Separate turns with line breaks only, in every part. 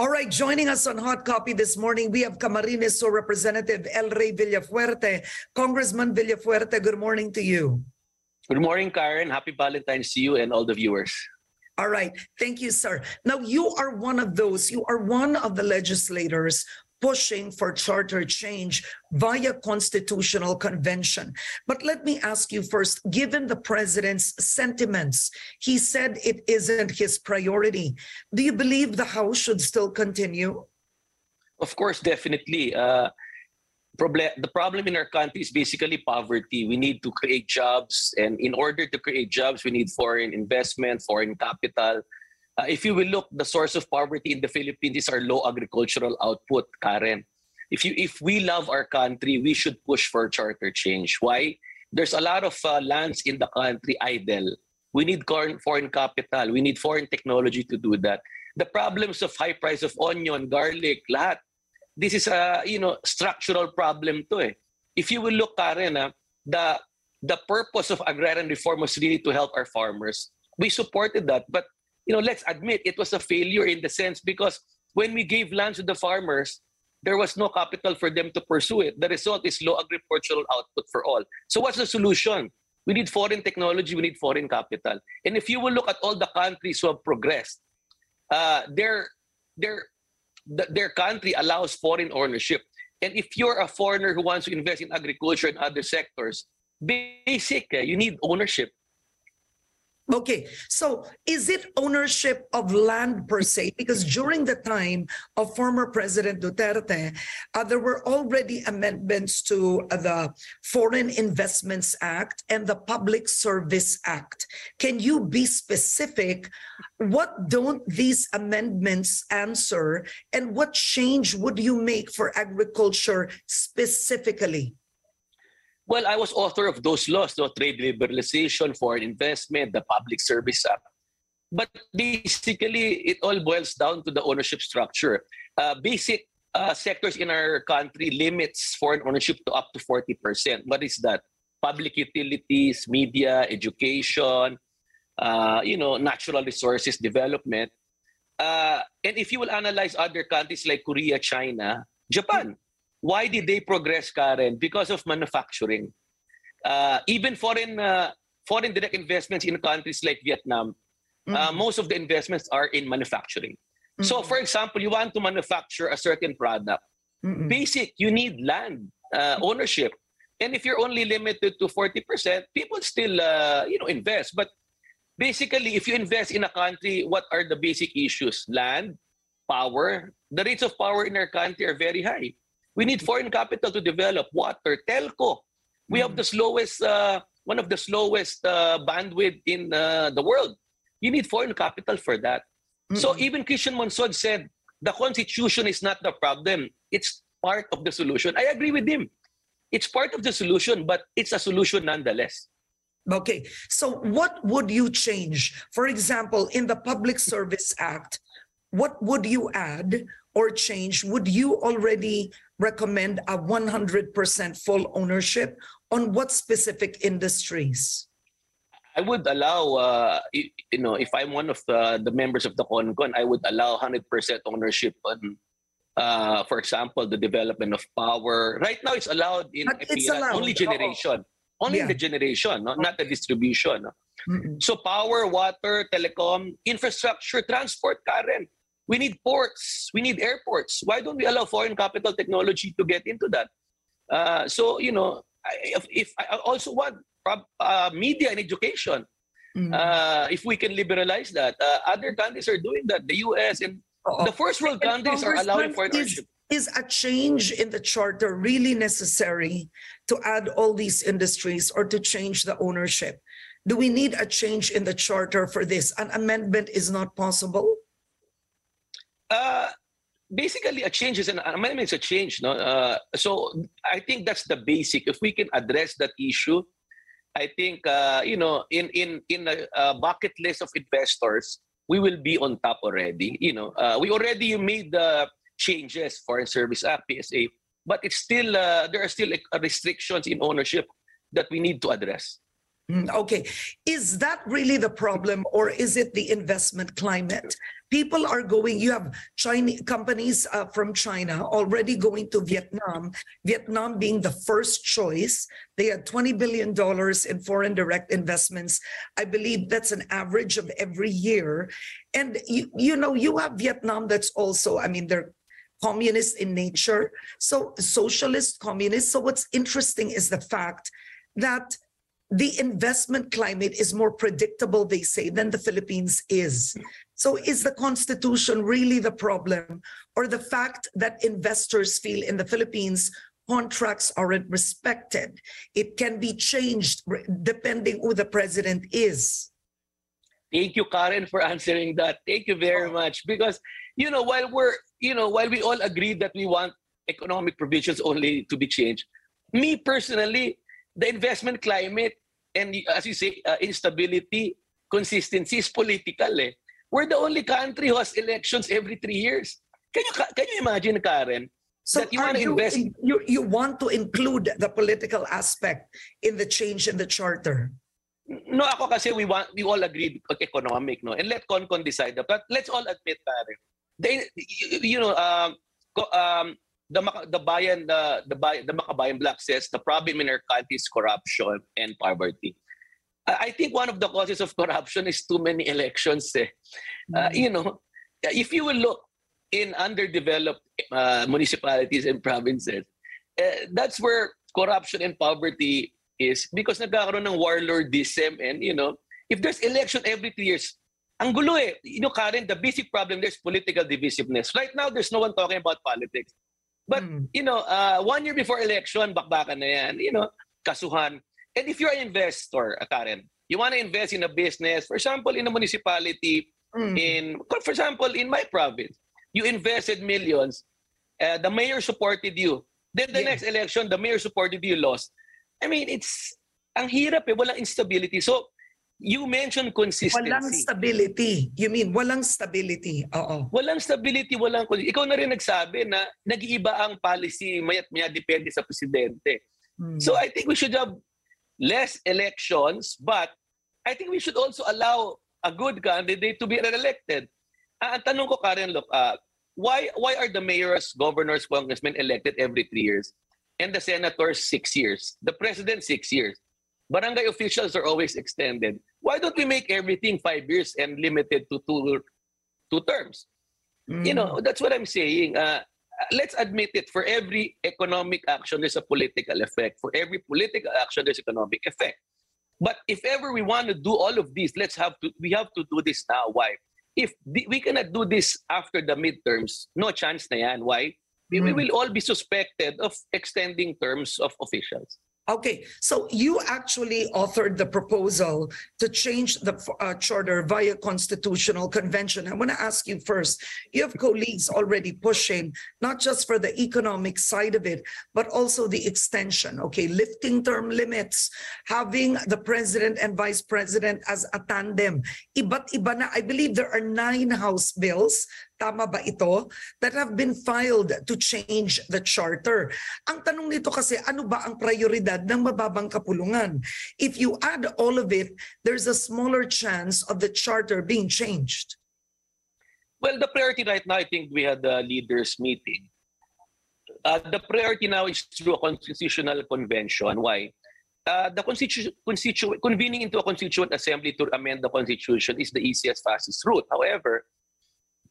All right, joining us on Hot Copy this morning, we have Camarines Sur Representative LRay Villafuerte. Congressman Villafuerte, good morning to you.
Good morning, Karen. Happy Valentine's to you and all the viewers.
All right, thank you, sir. Now, you are one of those, you are one of the legislators pushing for charter change via constitutional convention. But let me ask you first, given the president's sentiments, he said it isn't his priority. Do you believe the House should still continue?
Of course, definitely. Uh, problem, the problem in our country is basically poverty. We need to create jobs, and in order to create jobs, we need foreign investment, foreign capital. Uh, if you will look, the source of poverty in the Philippines is our low agricultural output, Karen. If you if we love our country, we should push for charter change. Why? There's a lot of uh, lands in the country idle. We need foreign, foreign capital. We need foreign technology to do that. The problems of high price of onion, garlic, lahat. This is a you know structural problem to eh. If you will look, Karen, uh, the the purpose of agrarian reform was really to help our farmers. We supported that, but you know, let's admit it was a failure in the sense because when we gave land to the farmers, there was no capital for them to pursue it. The result is low agricultural output for all. So what's the solution? We need foreign technology, we need foreign capital. And if you will look at all the countries who have progressed, uh, their, their, their country allows foreign ownership. And if you're a foreigner who wants to invest in agriculture and other sectors, basic, eh, you need ownership.
Okay, so is it ownership of land per se? Because during the time of former President Duterte, uh, there were already amendments to uh, the Foreign Investments Act and the Public Service Act. Can you be specific? What don't these amendments answer, and what change would you make for agriculture specifically?
Well, I was author of those laws, no trade liberalization, foreign investment, the Public Service Act. But basically, it all boils down to the ownership structure. Uh, basic uh, sectors in our country limits foreign ownership to up to 40%. What is that? Public utilities, media, education, uh, you know, natural resources development. Uh, and if you will analyze other countries like Korea, China, Japan, why did they progress, Karen? Because of manufacturing. Uh, even foreign uh, foreign direct investments in countries like Vietnam, mm-hmm. uh, most of the investments are in manufacturing. Mm-hmm. So, for example, you want to manufacture a certain product. Mm-hmm. Basic, you need land uh, ownership, and if you're only limited to forty percent, people still uh, you know invest. But basically, if you invest in a country, what are the basic issues? Land, power. The rates of power in our country are very high. We need foreign capital to develop water, telco. We mm. have the slowest, uh, one of the slowest uh, bandwidth in uh, the world. You need foreign capital for that. Mm-hmm. So even Christian Monsod said, the constitution is not the problem. It's part of the solution. I agree with him. It's part of the solution, but it's a solution nonetheless.
Okay. So what would you change? For example, in the Public Service Act, what would you add or change? Would you already recommend a 100% full ownership on what specific industries?
I would allow, uh, you know, if I'm one of the, the members of the CONCON, I would allow 100% ownership on, uh, for example, the development of power. Right now, it's allowed in
it's allowed.
only generation. Oh. Only yeah. the generation, no? not the distribution. No? Mm-hmm. So power, water, telecom, infrastructure, transport, Karen. We need ports. We need airports. Why don't we allow foreign capital technology to get into that? Uh, so, you know, if, if I also want uh, media and education, mm. uh, if we can liberalize that, uh, other countries are doing that. The U.S. and oh. the first world countries are allowing foreign ownership.
Is a change in the charter really necessary to add all these industries or to change the ownership? Do we need a change in the charter for this? An amendment is not possible?
Uh, basically, a change is an amendment is a change. No? Uh, so I think that's the basic. If we can address that issue, I think uh, you know in in in a, a, bucket list of investors, we will be on top already. You know, uh, we already made the changes Foreign Service Act PSA, but it's still uh, there are still restrictions in ownership that we need to address.
Mm, okay. Is that really the problem, or is it the investment climate? People are going, you have Chinese companies uh, from China already going to Vietnam, Vietnam being the first choice. They had $20 billion in foreign direct investments. I believe that's an average of every year. And you, you know, you have Vietnam that's also, I mean, they're communist in nature. So socialist, communist. So what's interesting is the fact that the investment climate is more predictable, they say, than the Philippines is. So is the Constitution really the problem or the fact that investors feel in the Philippines contracts aren't respected? It can be changed depending who the president is.
Thank you, Karen, for answering that. Thank you very much. Because, you know, while we're, you know, while we all agree that we want economic provisions only to be changed, me personally, the investment climate and as you say, uh, instability, consistency is political eh. We're the only country who has elections every three years. Can you can you imagine, Karen,
So
that you want to
you,
invest
you, you want to include the political aspect in the change in the charter?
No, ako kasi we want we all agreed on economic, no? And let Concon decide. that. But let's all admit, pare, they, you, you know, um, um, the the bayan the the the Makabayan Black says the problem in our country is corruption and poverty. I think one of the causes of corruption is too many elections. Eh. Uh, you know, if you will look in underdeveloped uh, municipalities and provinces, uh, that's where corruption and poverty is because nagkakaroon ng warlordism and you know, if there's election every two years, ang gulo eh. You know, Karen, the basic problem there's political divisiveness. Right now, there's no one talking about politics. But,
Mm.
you know, uh, one year before election, bakbakan na yan. You know, kasuhan. And if you're an investor, uh, Karen, you want to invest in a business, for example, in a municipality,
Mm.
in for example in my province you invested millions uh, the mayor supported you then the
Yeah.
next election the mayor supported you lost i mean it's ang hirap eh walang instability so you mentioned
Walang
consistency
stability. You mean walang stability? Oo.
walang stability walang ikaw na rin nagsabi na nag-iiba ang policy mayat maya depende sa presidente
Mm.
So I think we should have less elections, but I think we should also allow a good candidate to be elected. Ah, ang tanong ko, Karen, look, ah, why why are the mayors, governors, congressmen elected every three years, and the senators six years, the president six years? Barangay officials are always extended. Why don't we make everything five years and limited to two two terms? You
Mm.
know, that's what I'm saying. Uh, let's admit it. For every economic action, there's a political effect. For every political action, there's economic effect. But if ever we want to do all of these, let's have to. We have to do this now. Why? If the, we cannot do this after the midterms, no chance na yan. Why? We, we
Mm.
will all be suspected of extending terms of officials.
Okay, so you actually authored the proposal to change the uh, charter via constitutional convention. I want to ask you first, you have colleagues already pushing, not just for the economic side of it, but also the extension, okay, lifting term limits, having the president and vice president as a tandem. I believe there are nine House bills Tama ba ito? That have been filed to change the charter. Ang tanong nito kasi, ano ba ang prioridad ng mababang kapulungan? If you add all of it, there's a smaller chance of the charter being changed.
Well, the priority right now, I think we had the leaders meeting. Uh, the priority now is through a constitutional convention. Why? Uh, the constitu- constitu- convening into a constituent assembly to amend the constitution is the easiest, fastest route. However,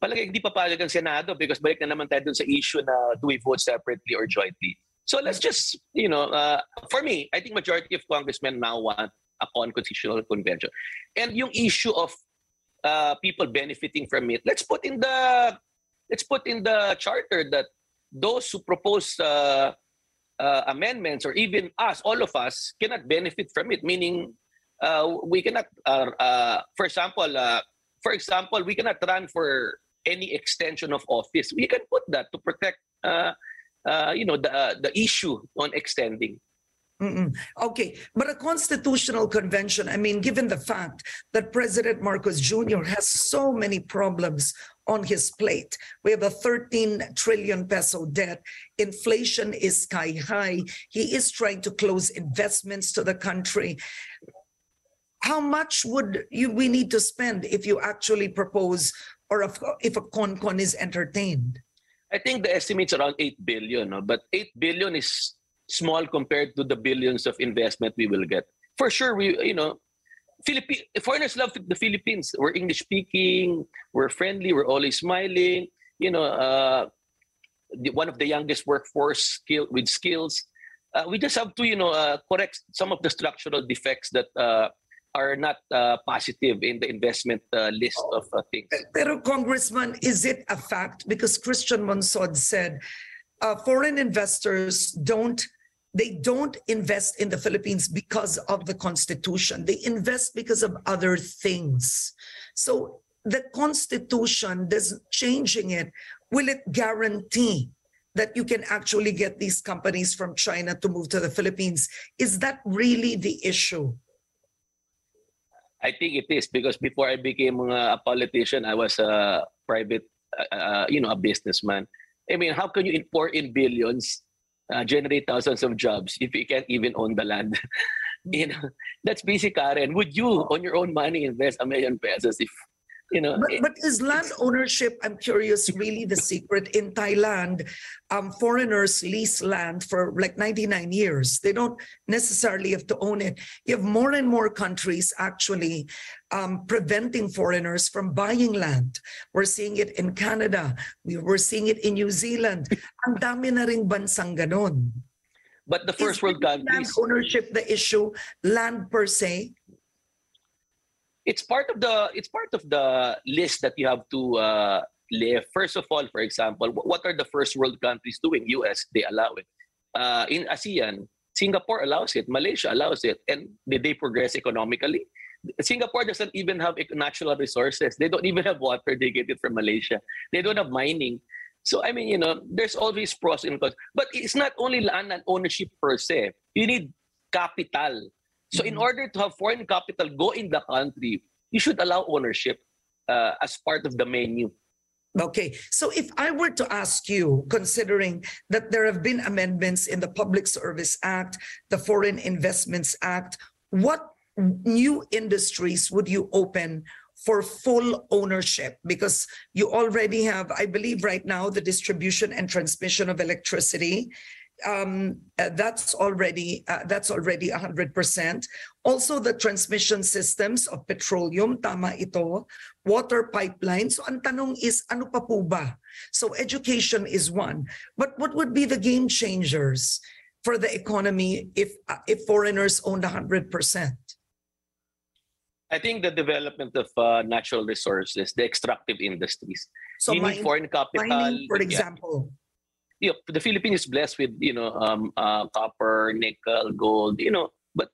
palagay hindi papayag ang Senado because balik na naman tayo dun sa issue na do we vote separately or jointly. So let's just, you know, uh, for me, I think majority of congressmen now want a constitutional convention. And yung issue of uh, people benefiting from it. Let's put in the let's put in the charter that those who propose uh, uh, amendments or even us, all of us, cannot benefit from it. Meaning, uh, we cannot, uh, uh, for example, uh, for example, we cannot run for any extension of office. We can put that to protect, uh, uh, you know, the uh, the issue on extending.
Mm-mm. Okay, but a constitutional convention, I mean, given the fact that President Marcos Jr. has so many problems on his plate, we have a 13 trillion peso debt, inflation is sky high, he is trying to close investments to the country. How much would you we need to spend if you actually propose or if, a con-con is entertained?
I think the estimate's around 8 billion, no? but 8 billion is small compared to the billions of investment we will get. For sure, we, you know, Philippine foreigners love the Philippines. We're English speaking, we're friendly, we're always smiling. You know, uh, the, one of the youngest workforce skill with skills. Uh, we just have to, you know, uh, correct some of the structural defects that uh, are not uh, positive in the investment uh, list of uh, things.
Pero Congressman, is it a fact? Because Christian Monsod said uh, foreign investors don't they don't invest in the Philippines because of the constitution. They invest because of other things. So the constitution, does changing it, will it guarantee that you can actually get these companies from China to move to the Philippines? Is that really the issue?
I think it is because before I became a politician, I was a private, uh, you know, a businessman. I mean, how can you pour in billions, uh, generate thousands of jobs if you can't even own the land? you know, that's basic, Karen. Would you, on your own money, invest a million pesos if you know
But, but is land ownership, I'm curious, really the secret? In Thailand, um, foreigners lease land for like 99 years. They don't necessarily have to own it. You have more and more countries actually um, preventing foreigners from buying land. We're seeing it in Canada. We were seeing it in New Zealand. Ang dami na ring bansang ganon.
but the first
Is
world
really land
countries
ownership the issue, land per se?
It's part of the it's part of the list that you have to uh, live. First of all, for example, wh- what are the first world countries doing? US, they allow it. Uh, in ASEAN, Singapore allows it, Malaysia allows it, and did they progress economically? Singapore doesn't even have natural resources. They don't even have water. They get it from Malaysia. They don't have mining. So I mean, you know, there's always pros and cons. But it's not only land and ownership per se. You need capital. So in
Mhm.
order to have foreign capital go in the country, you should allow ownership uh, as part of the menu.
Okay, so if I were to ask you, considering that there have been amendments in the Public Service Act, the Foreign Investments Act, what new industries would you open for full ownership? Because you already have, I believe right now, the distribution and transmission of electricity. Um, uh, that's already, uh, that's already hundred percent. Also, the transmission systems of petroleum, tama ito water pipelines. So ang tanong is, ano pa po ba? So education is one. But what would be the game changers for the economy if uh, if foreigners owned 100%?
I think the development of uh, natural resources, the extractive industries.
So
you need
mine-
foreign capital.
mining, for example.
You know, the Philippines is blessed with you know um, uh, copper, nickel, gold. You know, but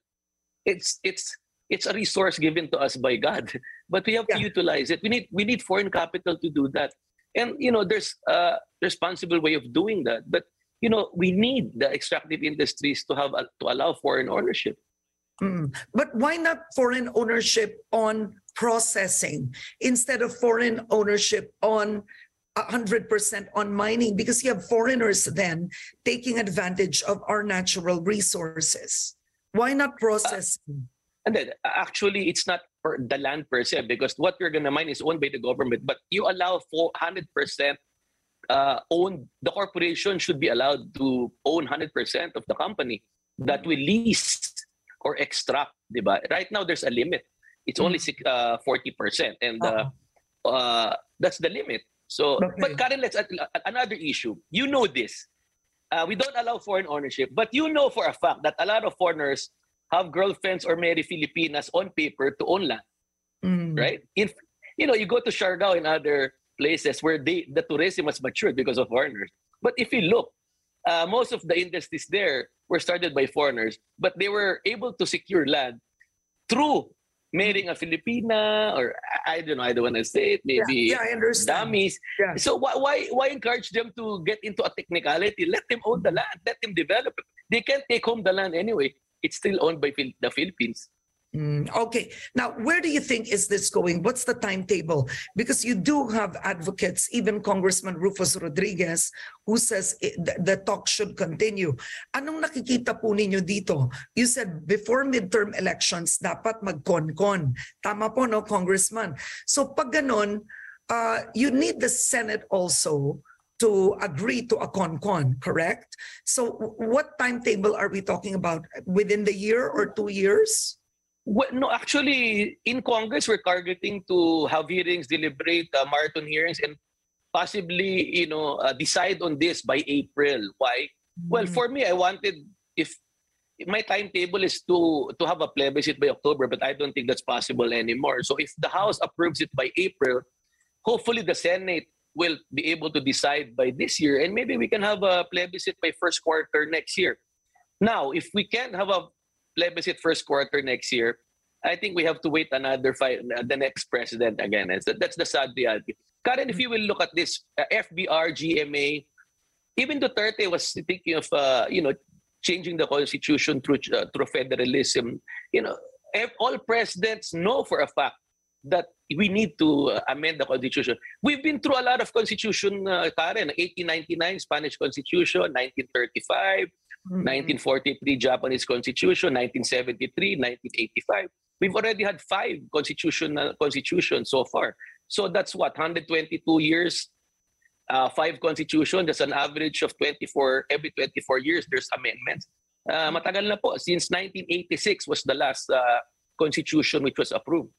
it's it's it's a resource given to us by God. But we have to utilize it. We need we need foreign capital to do that. And you know, there's a responsible way of doing that. But you know, we need the extractive industries to have a, to allow foreign ownership.
Mm. But why not foreign ownership on processing instead of foreign ownership on 100% on mining? Because you have foreigners then taking advantage of our natural resources. Why not processing?
And then uh, actually, it's not per the land per se because what you're gonna mine is owned by the government. But you allow 400% uh, own. The corporation should be allowed to own hundred percent of the company that will lease or extract. Diba? Right now, there's a limit. It's only uh, forty percent, and uh, uh, that's the limit. So,
Okay.
but Karen, let's another issue. You know this. Uh, we don't allow foreign ownership, but you know for a fact that a lot of foreigners have girlfriends or marry Filipinas on paper to own land,
Mm.
right? If you know, you go to Siargao and other places where they, the tourism has matured because of foreigners. But if you look, uh, most of the industries there were started by foreigners, but they were able to secure land through marrying a Filipina or I don't know, I don't want to say it, maybe
Yeah, I understand.
dummies.
Yeah.
So why, why why encourage them to get into a technicality? Let them own the land. Let them develop it. They can't take home the land anyway. It's still owned by the Philippines.
Mm, okay. Now, where do you think is this going? What's the timetable? Because you do have advocates, even Congressman Rufus Rodriguez, who says it- the, the talk should continue. Anong nakikita po ninyo dito? You said before midterm elections, dapat mag-con-con. Tama po, no, Congressman? So pag ganon, uh, you need the Senate also to agree to a con-con, correct? So what timetable are we talking about? Within the year or two years?
Well, no, actually, in Congress, we're targeting to have hearings, deliberate, uh, marathon hearings, and possibly, you know, uh, decide on this by April. Why? Well,
Mm.
for me, I wanted if my timetable is to to have a plebiscite by October, but I don't think that's possible anymore. So if the House approves it by April, hopefully the Senate will be able to decide by this year, and maybe we can have a plebiscite by first quarter next year. Now, if we can't have a plebiscite first quarter next year, I think we have to wait another five, the next president again. And so that's the sad reality. Karen, if you will look at this, uh, FVR, GMA, even Duterte was thinking of, uh, you know, changing the constitution through uh, through federalism. You know, all presidents know for a fact that we need to uh, amend the constitution. We've been through a lot of constitution, uh, Karen, 1899 Spanish Constitution, 1935,
Mm.
1943 Japanese Constitution, 1973, 1985. We've already had five constitutional constitutions so far. So that's what 122 years, uh, five constitution. That's an average of 24 every 24 years. There's amendments. Uh, matagal na po. Since 1986 was the last uh, constitution which was approved.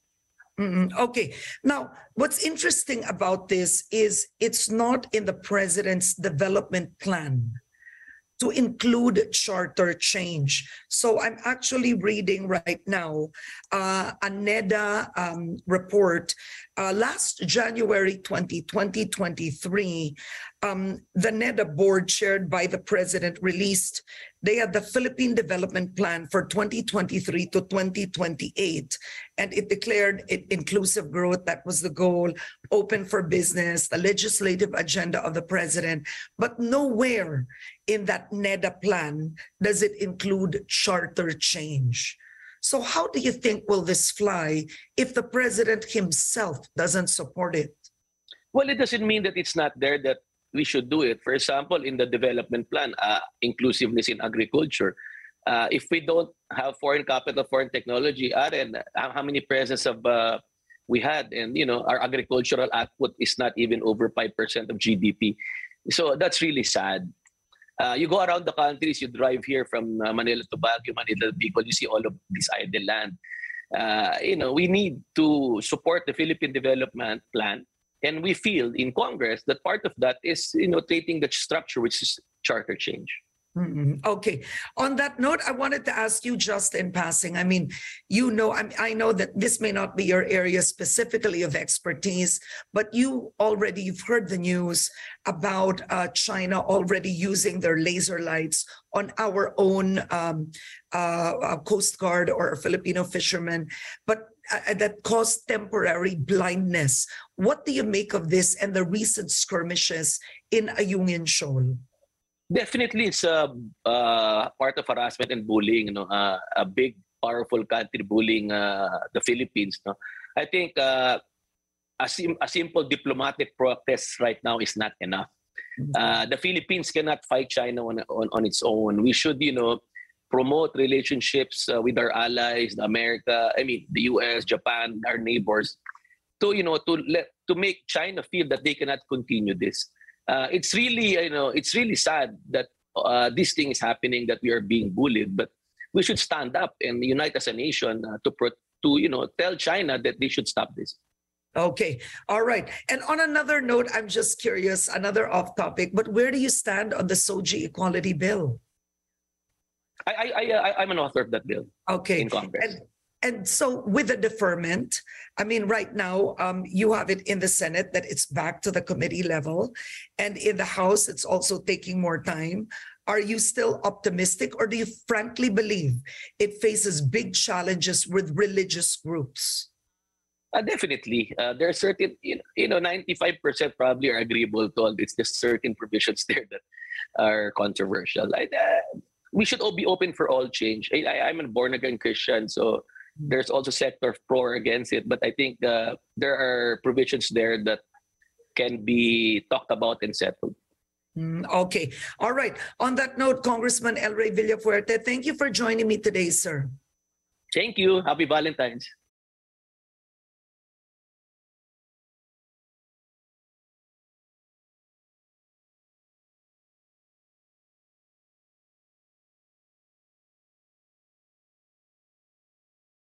Mm, Okay. Now, what's interesting about this is it's not in the president's development plan to include charter change. So I'm actually reading right now uh, a NEDA um, report. Uh, last January 20, 2023, um, the NEDA board chaired by the president released they had the Philippine Development Plan for 2023 to 2028 and it declared it inclusive growth. That was the goal, open for business, the legislative agenda of the president. But nowhere in that NEDA plan does it include charter change. So how do you think will this fly if the president himself doesn't support it?
Well, it doesn't mean that it's not there that we should do it. For example, in the development plan, uh, inclusiveness in agriculture. Uh, if we don't have foreign capital, foreign technology, Aren, how, many presidents have uh, we had? And you know, our agricultural output is not even over five percent of GDP. So that's really sad. Uh, you go around the countries, you drive here from uh, Manila to Baguio, Manila to Bicol, you see all of this idle land. Uh, you know, we need to support the Philippine Development Plan and we feel in Congress that part of that is, you know, taking the structure, which is charter change.
Mm, Okay. On that note, I wanted to ask you just in passing. I mean, you know, I, I know that this may not be your area specifically of expertise, but you already you've heard the news about uh, China already using their laser lights on our own um, uh, uh, Coast Guard or Filipino fishermen, but uh, that caused temporary blindness. What do you make of this and the recent skirmishes in Ayungin Shoal?
Definitely, it's a uh, part of harassment and bullying. You know, uh, a big, powerful country bullying uh, the Philippines. No, I think uh, a, sim- a simple diplomatic protest right now is not enough. Uh, the Philippines cannot fight China on, on on its own. We should, you know, promote relationships uh, with our allies, America. I mean, the U.S., Japan, our neighbors, to you know, to let to make China feel that they cannot continue this. Uh, it's really, you know, it's really sad that uh, this thing is happening, that we are being bullied. But we should stand up and unite as a nation uh, to pro- to you know tell China that they should stop this.
Okay, all right. And on another note, I'm just curious, another off topic, but where do you stand on the SOGIE Equality Bill?
I I, I I- I'm an author of that bill
Okay.
in Congress.
And, and so with the deferment, I mean, right now, um, you have it in the Senate that it's back to the committee level. And in the House, it's also taking more time. Are you still optimistic or do you frankly believe it faces big challenges with religious groups?
Uh, definitely. Uh, there are certain, you know, you know, 95% probably are agreeable to all this. There's certain provisions there that are controversial. I, uh, we should all be open for all change. I, I'm a born again Christian, so there's also sector pro or against it. But I think uh, there are provisions there that can be talked about and settled.
Mm, Okay, all right. On that note, Congressman El Rey Villafuerte, thank you for joining me today, sir.
Thank you. Happy Valentine's.